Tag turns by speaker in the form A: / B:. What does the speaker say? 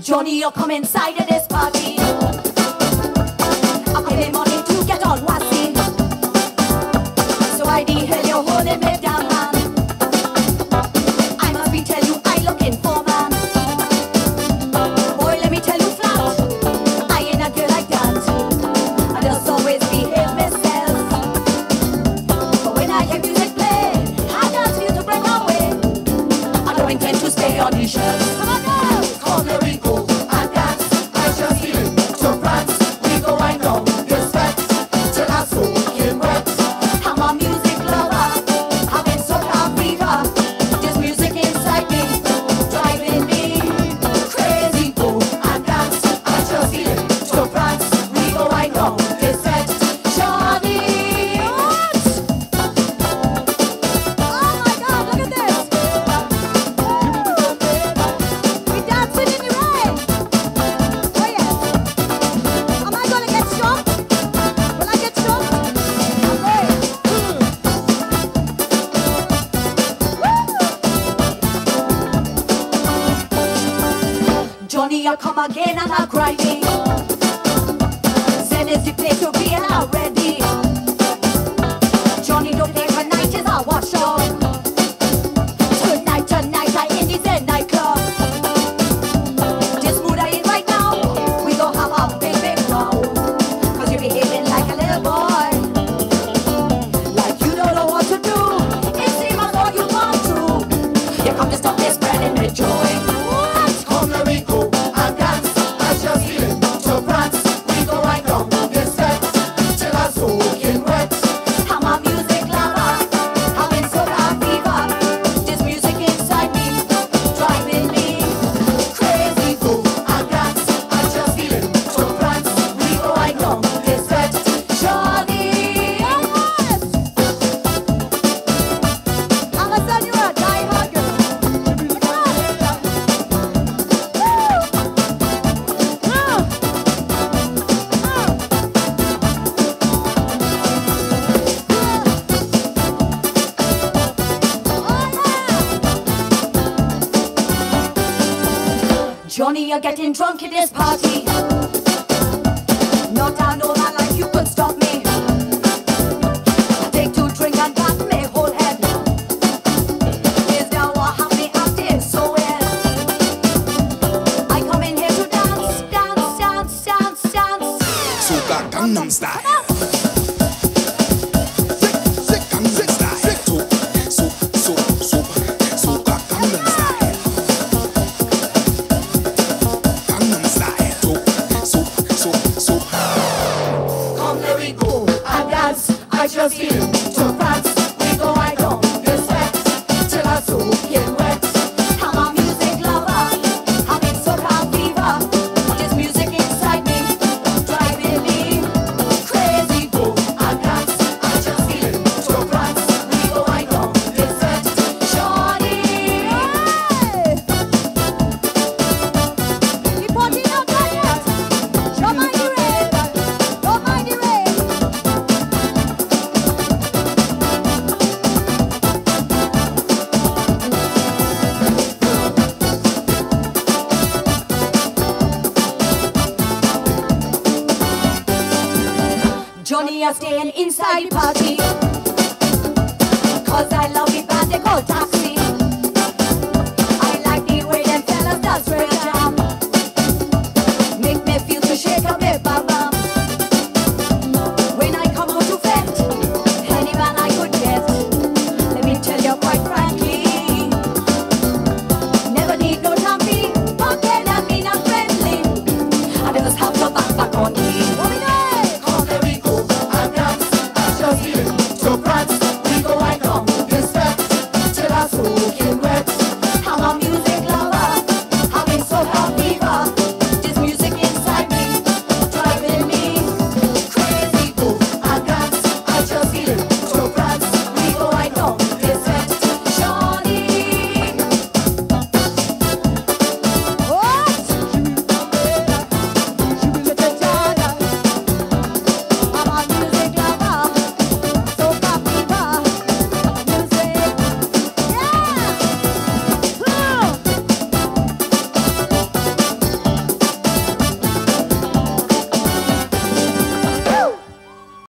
A: Johnny, you come inside of this party. I pay money to get on what's in. So I need hell you holding me down? come again and I'll cry me. are getting drunk at this party. you To
B: France we go, I go. Respect till our soul can wear.
A: Johnny are staying inside the party. Cause I love it, but they call taxi.